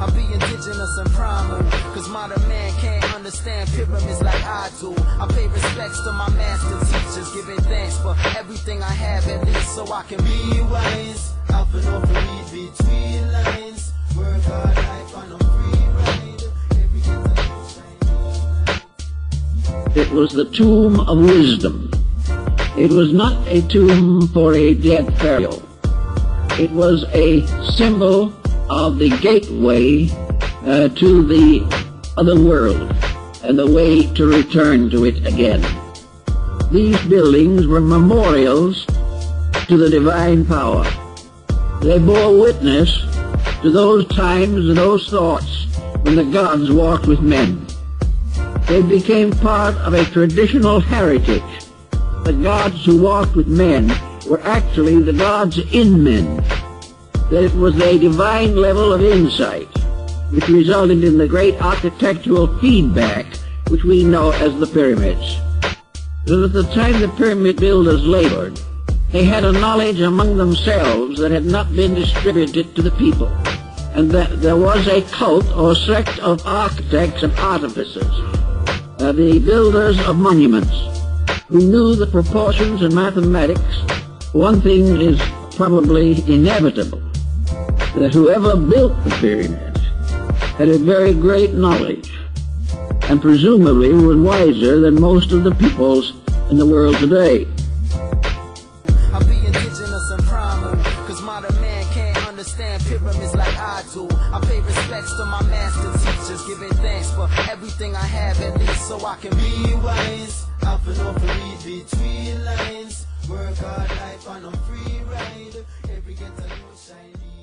I be indigenous and primal. Cause modern man can't understand pyramids like I do. I pay respects to my master teachers, giving thanks for everything I have, at least so I can be wise. Alpha read between lines. Work hard life on a free ride. It was the tomb of wisdom. It was not a tomb for a dead pharaoh. It was a symbol of the gateway uh, to the other world and the way to return to it again. These buildings were memorials to the divine power. They bore witness to those times and those thoughts when the gods walked with men. They became part of a traditional heritage. The gods who walked with men were actually the gods in men. That it was a divine level of insight which resulted in the great architectural feedback which we know as the pyramids. That at the time the pyramid builders labored, they had a knowledge among themselves that had not been distributed to the people, and that there was a cult or sect of architects and artificers, uh, the builders of monuments, who knew the proportions and mathematics. One thing is probably inevitable, that whoever built the pyramids had a very great knowledge, and presumably was wiser than most of the peoples in the world today. I be indigenous and primal. Cause modern man can't understand pyramids like I do. I pay respects to my master teachers, giving thanks for everything I have, at least so I can be wise. Read between lines. Work hard life on a free ride. Every get a new shiny.